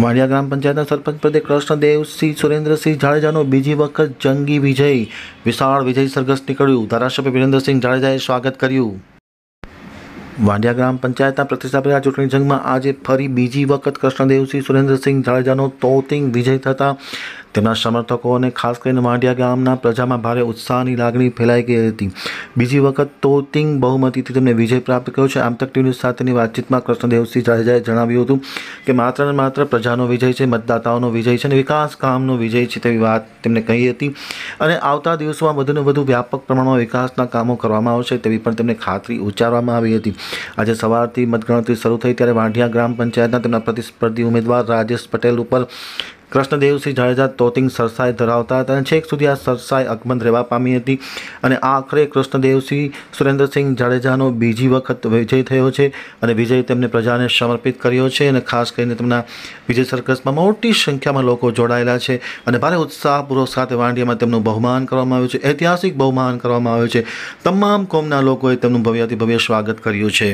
વાડિયા ગ્રામ પંચાયતના સરપંચ પદે કૃષ્ણદેવસિંહ સુરેન્દ્રસિંહ જાડેજાનો બીજી વખત જંગી વિજય. વિશાળ વિજય સરઘસ નીકળ્યું. ધારાસભ્ય વિરેન્દ્રસિંહ જાડેજાએ સ્વાગત કર્યું. વાંડિયા ગ્રામ પંચાયતના પ્રતિષ્ઠાપિત ચૂંટણી જંગમાં આજે ફરી બીજી વખત કૃષ્ણદેવસિંહ સુરેન્દ્રસિંહ જાડેજાનો તોતિંગ વિજય થતાં તેમના સમર્થકો અને ખાસ કરીને વાંડિયા ગામના પ્રજામાં ભારે ઉત્સાહની લાગણી ફેલાઈ ગઈ હતી. બીજી વખત તોતિંગ બહુમતીથી તેમને વિજય પ્રાપ્ત કર્યો છે. આમતક ટીવી ન્યૂઝ સાથેની વાતચીતમાં કૃષ્ણદેવસિંહ જાડેજાએ જણાવ્યું હતું કે માત્ર ને માત્ર પ્રજાનો વિજય છે, મતદાતાઓનો વિજય છે અને વિકાસ કામનો વિજય છે તેવી વાત તેમણે કહી હતી. અને આવતા દિવસોમાં વધુને વધુ વ્યાપક પ્રમાણમાં વિકાસના કામો કરવામાં આવશે તેવી પણ તેમને ખાતરી ઉચ્ચારવામાં આવી હતી. આજે સવારથી મતગણતરી શરૂ થઈ ત્યારે વાંઢિયા ગ્રામ પંચાયતના તેમના પ્રતિસ્પર્ધી ઉમેદવાર રાજેશ પટેલ ઉપર કૃષ્ણદેવસિંહ જાડેજા તોતિંગ સરસાઈ ધરાવતા હતા અને છેક સુધી આ સરસાઈ અકબંધ રહેવા પામી હતી. અને આખરે કૃષ્ણદેવસિંહ સુરેન્દ્રસિંહ જાડેજાનો બીજી વખત વિજય થયો છે અને વિજય તેમને પ્રજાને સમર્પિત કર્યો છે અને ખાસ કરીને તેમના વિજય સર્કસમાં મોટી સંખ્યામાં લોકો જોડાયેલા છે અને ભારે ઉત્સાહપૂર્વક સાથે વાંડિયામાં તેમનું બહુમાન કરવામાં આવ્યું છે. ઐતિહાસિક બહુમાન કરવામાં આવ્યું છે. તમામ કોમના લોકોએ તેમનું ભવ્યાતિ ભવ્ય સ્વાગત કર્યું છે.